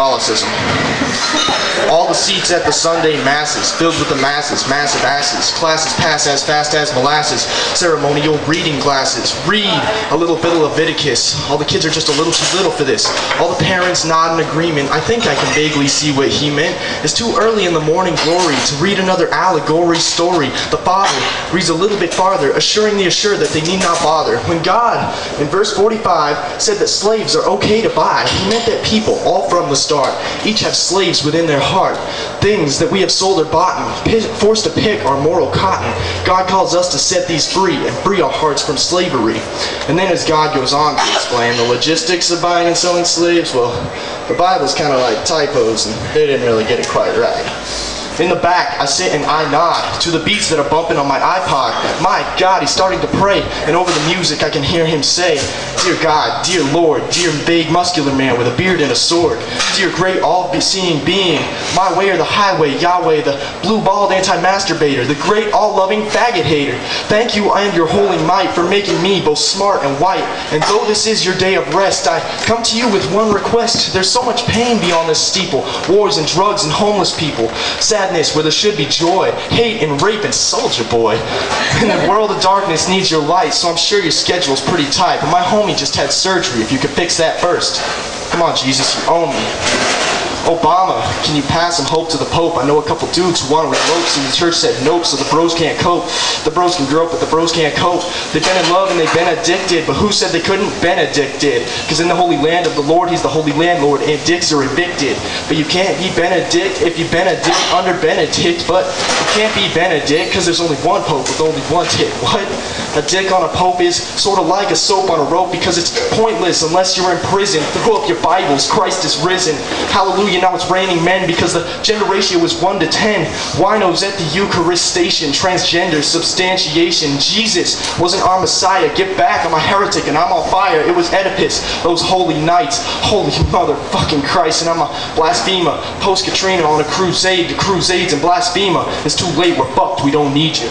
Catholicism. All the seats at the Sunday masses, filled with the masses, massive asses. Classes pass as fast as molasses. Ceremonial reading glasses. Read a little bit of Leviticus. All the kids are just a little too little for this. All the parents nod in agreement. I think I can vaguely see what he meant. It's too early in the morning glory to read another allegory story. The father reads a little bit farther, assuring the assured that they need not bother. When God, in verse 45, said that slaves are okay to buy, he meant that people, all from the start, each have slaves within their heart. Things that we have sold or bought, forced to pick our moral cotton. God calls us to set these free and free our hearts from slavery. And then as God goes on to explain the logistics of buying and selling slaves, well, the Bible's kind of like typos, and they didn't really get it quite right. In the back, I sit and I nod to the beats that are bumping on my iPod. My God, he's starting to pray, and over the music I can hear him say, Dear God, dear Lord, dear big muscular man with a beard and a sword, dear great all-seeing being, my way or the highway, Yahweh, the blue-balled anti-masturbator, the great all-loving faggot hater. Thank you and your holy might for making me both smart and white. And though this is your day of rest, I come to you with one request. There's so much pain beyond this steeple, wars and drugs and homeless people, sadness where there should be joy, hate and rape and soldier boy. And the world of darkness needs your light, so I'm sure your schedule's pretty tight. But my homie just had surgery, if you could fix that first. Come on, Jesus, you owe me. Obama, can you pass some hope to the Pope? I know a couple dudes who want to remote, so the church said nope, so the bros can't cope. The bros can grow up, but the bros can't cope. They've been in love and they've been addicted, but who said they couldn't? Benedicted. Because in the holy land of the Lord, he's the holy landlord, and dicks are evicted. But you can't be Benedict if you've been a dick under Benedict, but you can't be Benedict because there's only one Pope with only one dick. What? A dick on a Pope is sort of like a soap on a rope because it's pointless unless you're in prison. Throw up your Bibles, Christ is risen. Hallelujah, now it's raining men because the gender ratio is 1 to 10. Winos at the Eucharist station, transgender, substantiation. Jesus wasn't our Messiah. Get back, I'm a heretic and I'm on fire. It was Oedipus, those holy nights. Holy motherfucking Christ, and I'm a blasphemer. Post Katrina on a crusade, the crusades and blasphemer. It's too late, we're fucked, we don't need you.